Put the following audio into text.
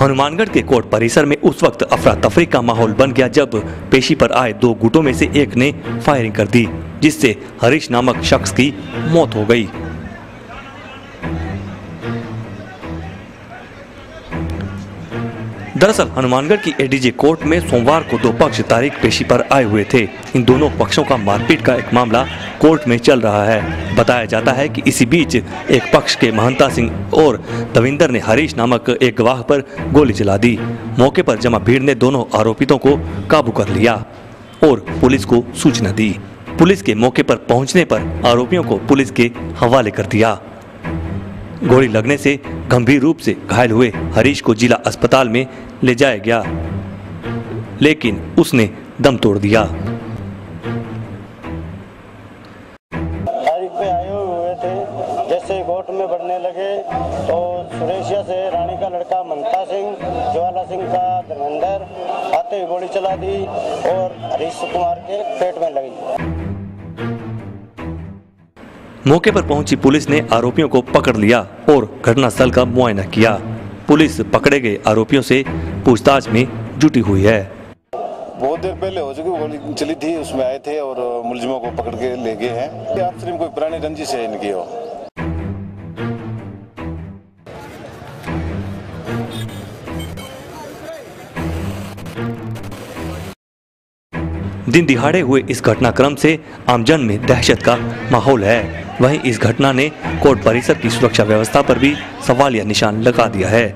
हनुमानगढ़ के कोर्ट परिसर में उस वक्त अफरा तफरी का माहौल बन गया जब पेशी पर आए दो गुटों में से एक ने फायरिंग कर दी, जिससे हरीश नामक शख्स की मौत हो गई। दरअसल, हनुमानगढ़ की एडीजे कोर्ट में सोमवार को दो पक्ष तारीख पेशी पर आए हुए थे। इन दोनों पक्षों का मारपीट का एक मामला कोर्ट में चल रहा है। बताया जाता है कि इसी बीच एक पक्ष के महंता सिंह और दविंदर ने हरीश नामक एक गवाह पर गोली चला दी। मौके पर जमा भीड़ ने दोनों आरोपितों को काबू कर लिया और पुलिस को सूचना दी। पुलिस के मौके पर पहुँचने पर आरोपियों को पुलिस के हवाले कर दिया। गोली लगने से गंभीर रूप से घायल हुए हरीश को जिला अस्पताल में ले जाया गया लेकिन उसने दम तोड़ दिया। पे आए हुए थे। जैसे कोर्ट में बढ़ने लगे तो सुरेशिया से रानी का लड़का ममता सिंह ज्वाला सिंह का धर्मेंद्र आते ही गोली चला दी और हरीश कुमार के पेट में लगी। मौके पर पहुँची पुलिस ने आरोपियों को पकड़ लिया और घटनास्थल का मुआयना किया। पुलिस पकड़े गए आरोपियों से पूछताछ में जुटी हुई है। बहुत देर पहले हो चुकी गोली चली थी उसमें आए थे और मुलजिमों को पकड़ के ले गए हैं। आपस कोई पुरानी रंजिश है इनकी हो दिन दिहाड़े हुए इस घटनाक्रम से आमजन में दहशत का माहौल है। वहीं इस घटना ने कोर्ट परिसर की सुरक्षा व्यवस्था पर भी सवालिया निशान लगा दिया है।